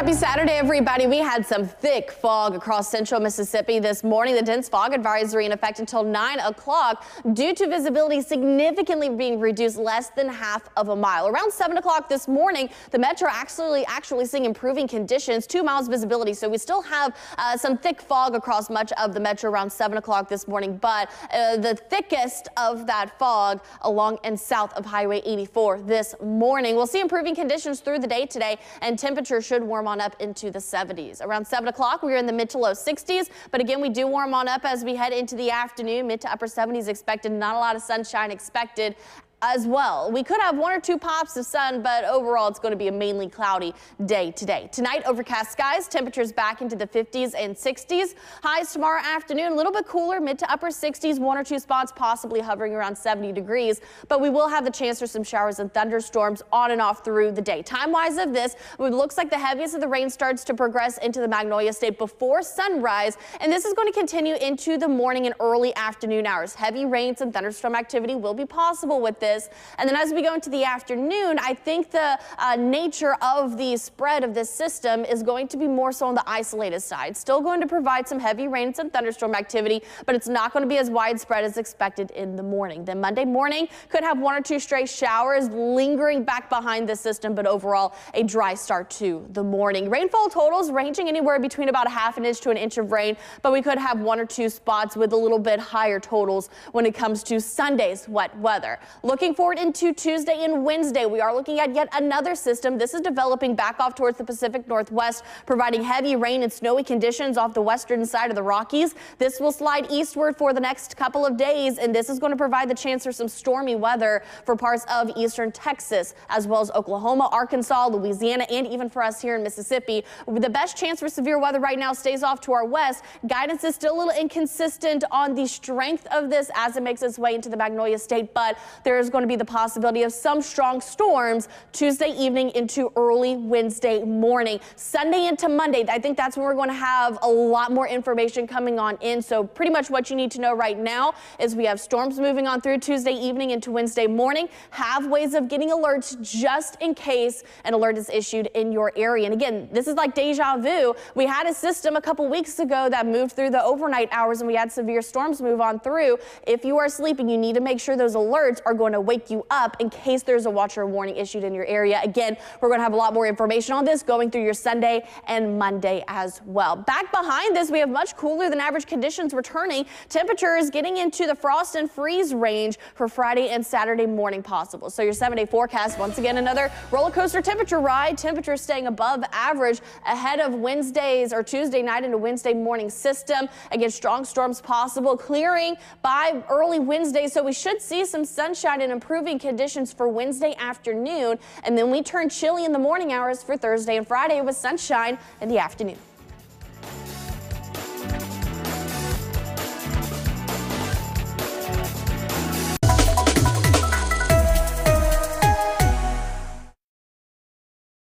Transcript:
Happy Saturday, everybody. We had some thick fog across central Mississippi this morning. The dense fog advisory in effect until 9 o'clock due to visibility significantly being reduced less than half of a mile. Around 7 o'clock this morning, the metro actually actually seeing improving conditions, two miles visibility. So we still have uh, some thick fog across much of the metro around 7 o'clock this morning, but uh, the thickest of that fog along and south of Highway 84 this morning. We'll see improving conditions through the day today and temperatures should warm on up into the 70s. Around 7 o'clock, we are in the mid to low 60s, but again, we do warm on up as we head into the afternoon. Mid to upper 70s expected. Not a lot of sunshine expected as well. We could have one or two pops of sun, but overall it's going to be a mainly cloudy day today. Tonight, overcast skies, temperatures back into the 50s and 60s. Highs tomorrow afternoon, a little bit cooler, mid to upper 60s, one or two spots possibly hovering around 70 degrees, but we will have the chance for some showers and thunderstorms on and off through the day. Time-wise of this, it looks like the heaviest of the rain starts to progress into the Magnolia State before sunrise, and this is going to continue into the morning and early afternoon hours. Heavy rains and thunderstorm activity will be possible with this And then as we go into the afternoon, I think the uh, nature of the spread of this system is going to be more so on the isolated side. Still going to provide some heavy rain and some thunderstorm activity, but it's not going to be as widespread as expected in the morning. Then Monday morning could have one or two stray showers lingering back behind the system, but overall a dry start to the morning. Rainfall totals ranging anywhere between about a half an inch to an inch of rain, but we could have one or two spots with a little bit higher totals when it comes to Sunday's wet weather. Look Looking forward into Tuesday and Wednesday, we are looking at yet another system. This is developing back off towards the Pacific Northwest, providing heavy rain and snowy conditions off the western side of the Rockies. This will slide eastward for the next couple of days, and this is going to provide the chance for some stormy weather for parts of eastern Texas, as well as Oklahoma, Arkansas, Louisiana, and even for us here in Mississippi. The best chance for severe weather right now stays off to our west. Guidance is still a little inconsistent on the strength of this as it makes its way into the Magnolia State, but there is going to be the possibility of some strong storms Tuesday evening into early Wednesday morning. Sunday into Monday, I think that's when we're going to have a lot more information coming on in. So pretty much what you need to know right now is we have storms moving on through Tuesday evening into Wednesday morning. Have ways of getting alerts just in case an alert is issued in your area. And again, this is like deja vu. We had a system a couple weeks ago that moved through the overnight hours and we had severe storms move on through. If you are sleeping, you need to make sure those alerts are going to wake you up in case there's a watch or warning issued in your area. Again, we're going to have a lot more information on this going through your Sunday and Monday as well. Back behind this, we have much cooler than average conditions returning. Temperatures getting into the frost and freeze range for Friday and Saturday morning possible. So your seven day forecast, once again, another roller coaster temperature ride. Temperatures staying above average ahead of Wednesday's or Tuesday night into Wednesday morning system. Again, strong storms possible clearing by early Wednesday. So we should see some sunshine and and improving conditions for Wednesday afternoon. And then we turn chilly in the morning hours for Thursday and Friday with sunshine in the afternoon.